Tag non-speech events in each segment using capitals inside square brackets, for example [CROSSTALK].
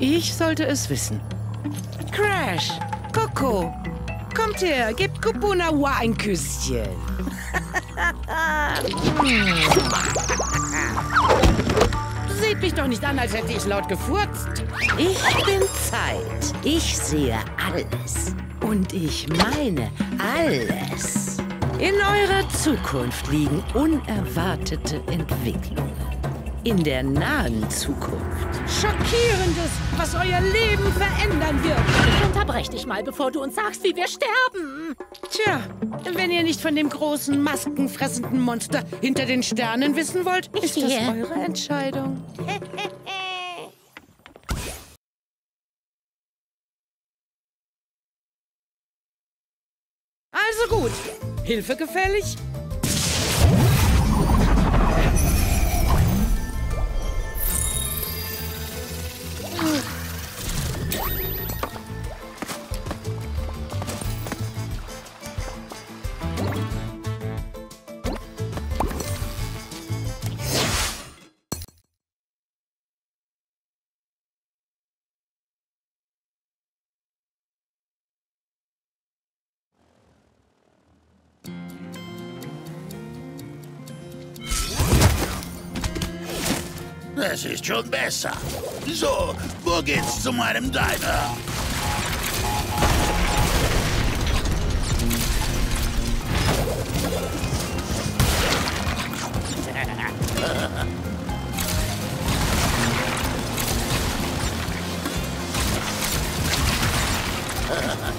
ich sollte es wissen. Crash, Coco, kommt her, gebt Kupunawa ein Küsschen. [LAUGHS] Seht mich doch nicht an, als hätte ich laut gefurzt. Ich bin Zeit. Ich sehe alles. Und ich meine alles. In eurer Zukunft liegen unerwartete Entwicklungen. In der nahen Zukunft. Schockierendes, was euer Leben verändern wird. Unterbrech dich mal, bevor du uns sagst, wie wir sterben. Tja, wenn ihr nicht von dem großen, maskenfressenden Monster hinter den Sternen wissen wollt, ist das eure Entscheidung. [LAUGHS] Also gut. Hilfe gefällig? Das ist schon besser. So, wo geht's zu meinem Diner? Ha [LAUGHS]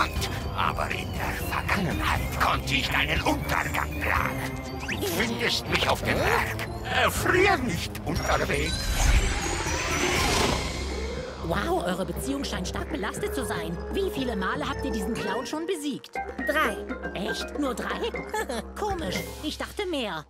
verbannt, aber in der Vergangenheit konnte ich deinen Untergang planen. Du findest mich auf dem Berg. Erfrier nicht unterwegs. Wow, eure Beziehung scheint stark belastet zu sein. Wie viele Male habt ihr diesen Clown schon besiegt? Drei. Echt? Nur drei? [LAUGHS] Komisch. Ich dachte mehr.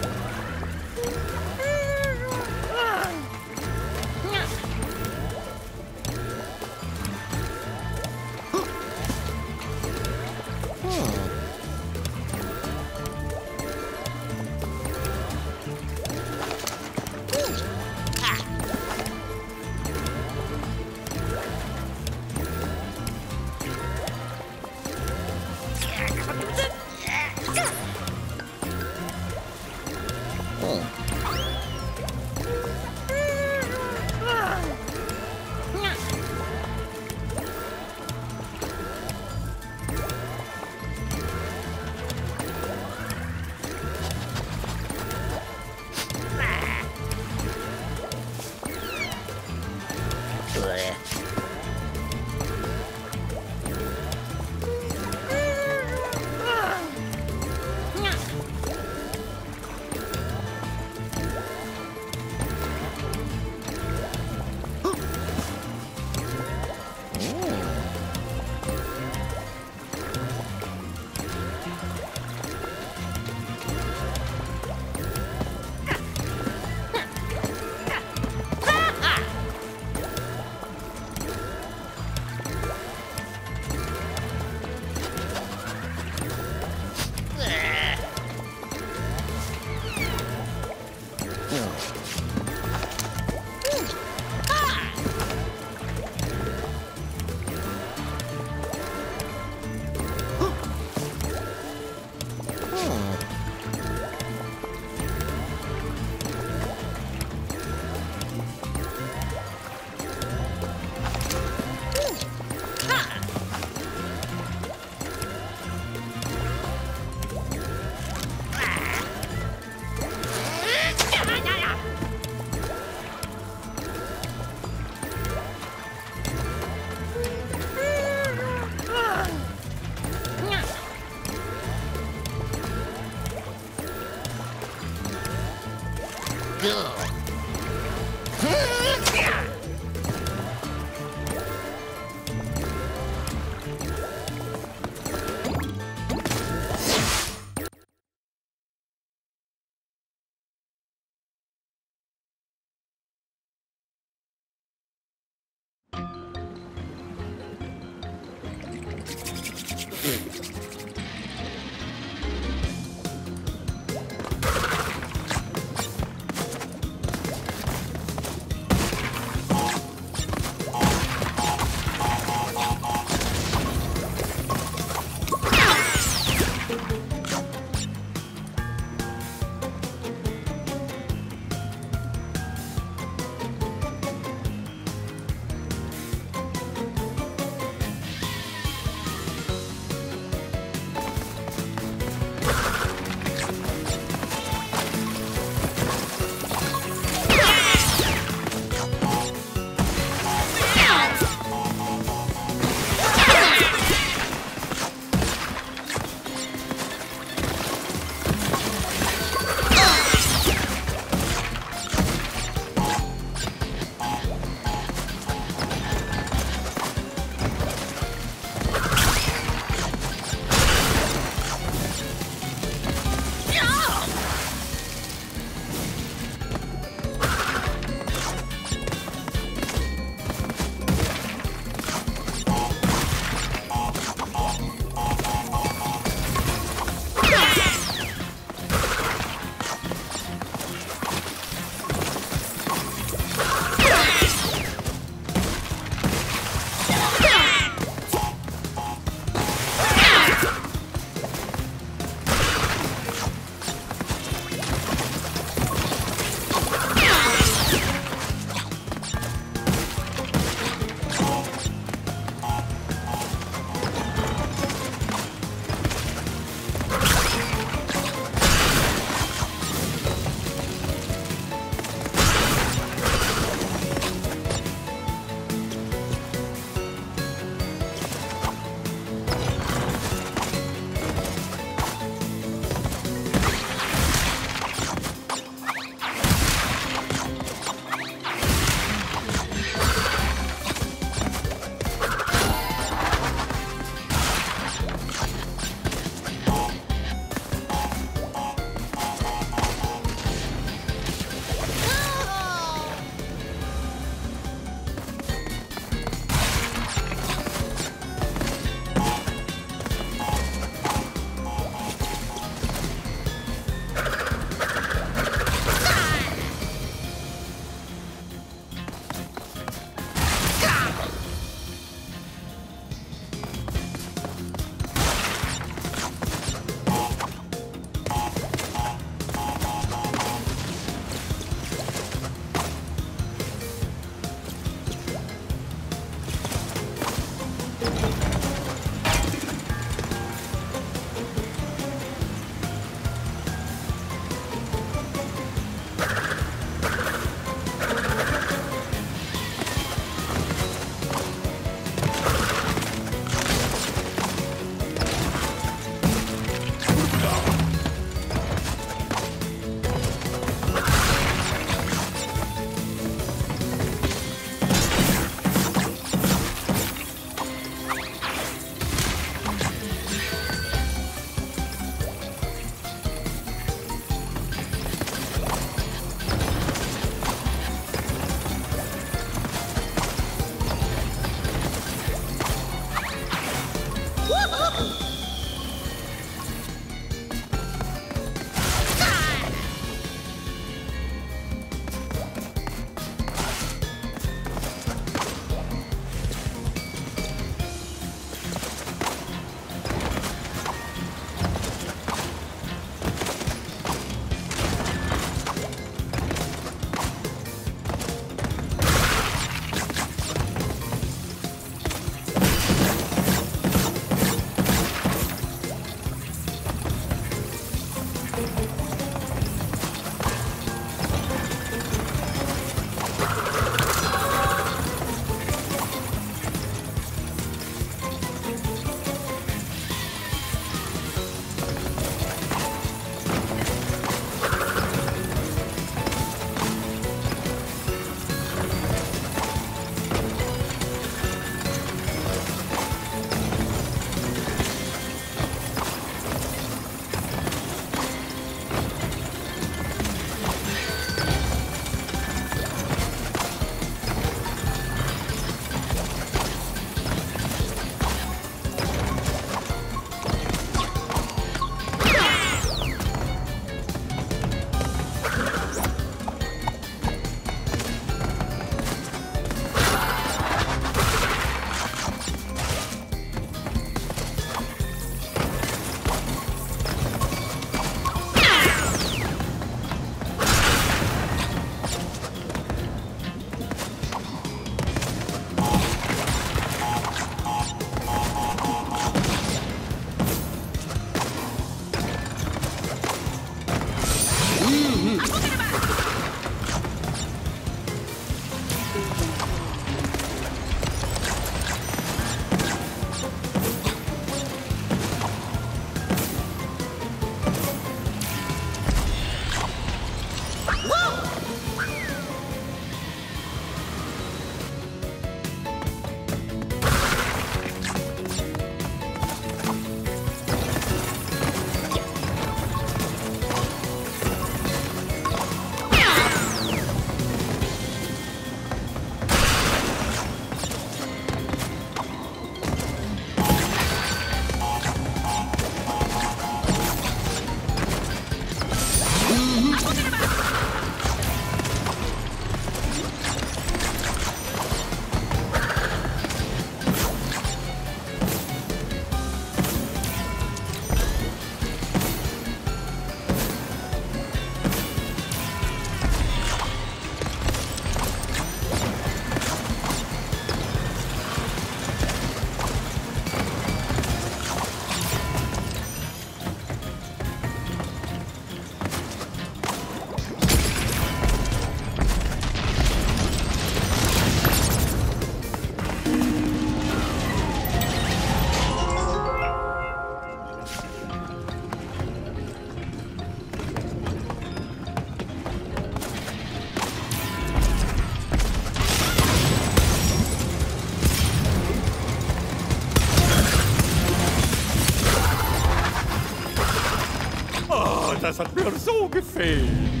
Das hat mir so gefehlt.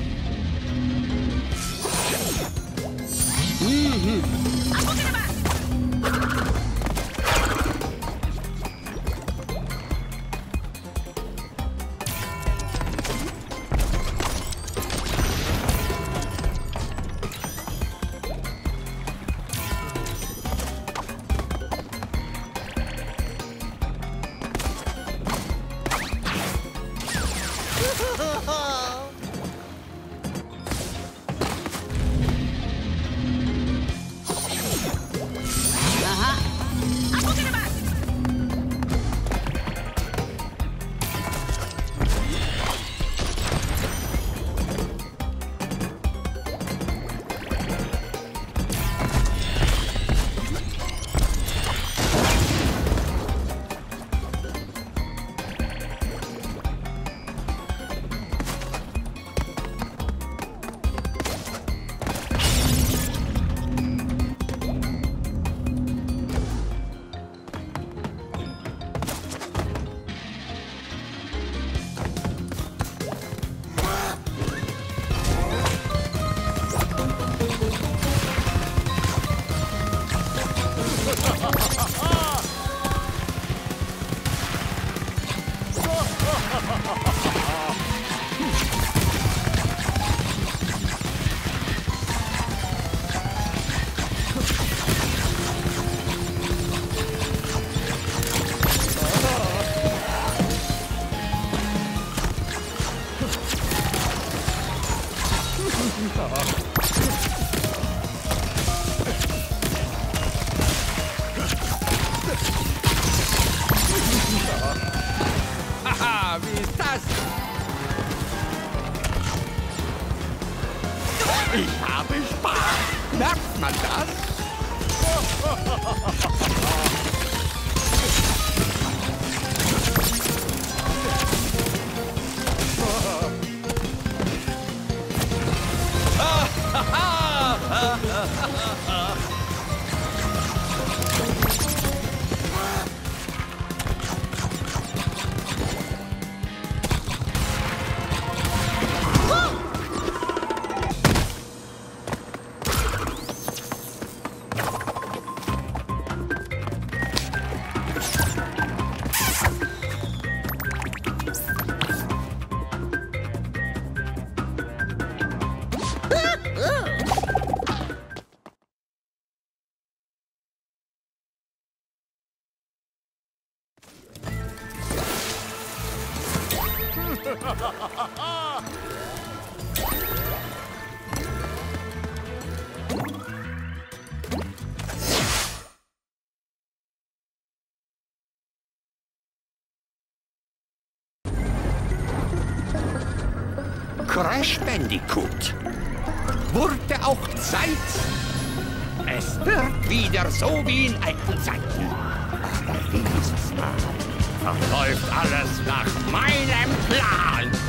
Crash Bandicoot. Wurde auch Zeit. Es wird wieder so wie in alten Zeiten. Aber dieses Mal verläuft alles nach meinem Plan. [LAUGHS]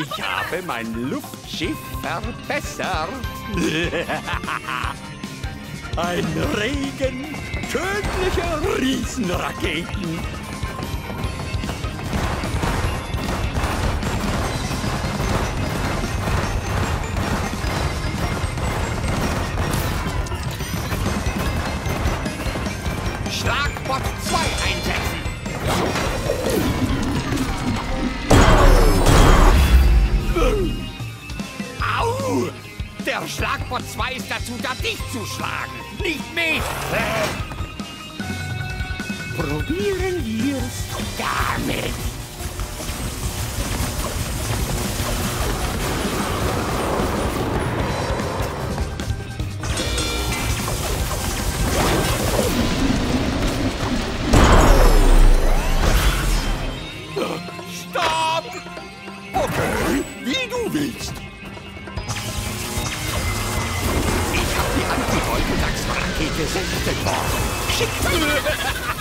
Ich habe mein Luftschiff verbessert. [LAUGHS] Ein Regen tödlicher Riesenraketen. Stopp! Okay, wie du willst. Ich hab die Anti-Wolkenachsrakete 16 worden. Schick!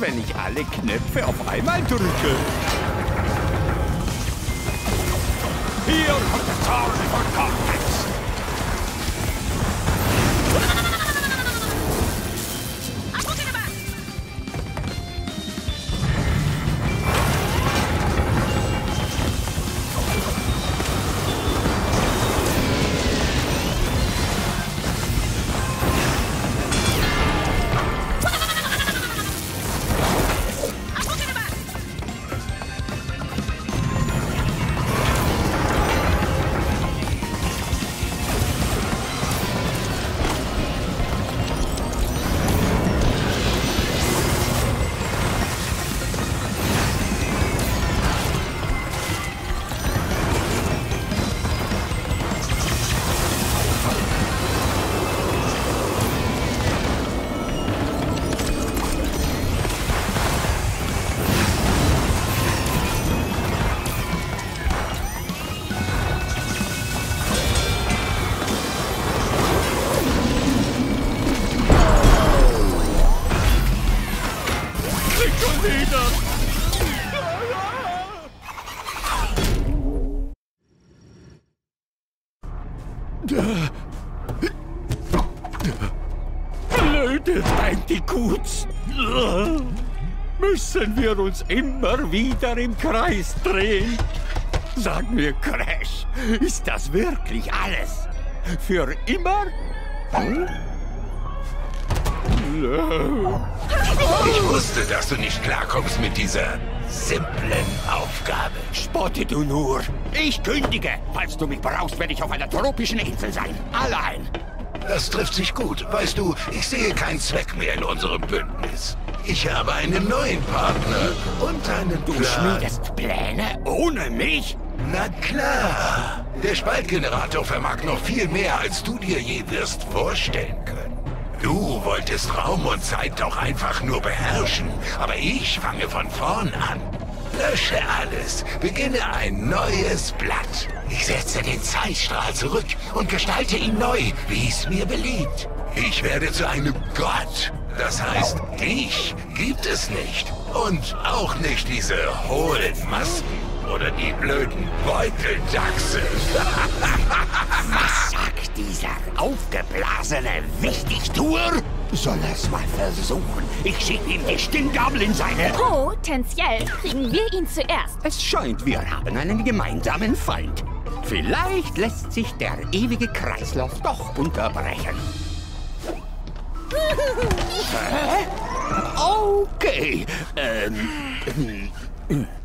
Wenn ich alle Knöpfe auf einmal drücke? Wir uns immer wieder im Kreis drehen? Sag mir, Crash, ist das wirklich alles? Für immer? Ich wusste, dass du nicht klarkommst mit dieser simplen Aufgabe. Spotte du nur! Ich kündige! Falls du mich brauchst, werde ich auf einer tropischen Insel sein. Allein! Das trifft sich gut. Weißt du, ich sehe keinen Zweck mehr in unserem Bündnis. Ich habe einen neuen Partner und einen Du Plan. schmiedest Pläne ohne mich? Na klar. Der Spaltgenerator vermag noch viel mehr, als du dir je wirst vorstellen können. Du wolltest Raum und Zeit doch einfach nur beherrschen, aber ich fange von vorn an. Lösche alles, beginne ein neues Blatt. Ich setze den Zeitstrahl zurück und gestalte ihn neu, wie es mir beliebt. Ich werde zu einem Gott. Das heißt, dich gibt es nicht. Und auch nicht diese hohlen Masken oder die blöden Beuteldachse. [LAUGHS] Was sagt dieser aufgeblasene Wichtigtuer? Soll er's mal versuchen. Ich schieb ihm die Stimmgabel in seine... Potenziell kriegen wir ihn zuerst. Es scheint, wir haben einen gemeinsamen Feind. Vielleicht lässt sich der ewige Kreislauf doch unterbrechen. [LAUGHS] okay. Um. [CLEARS THROAT]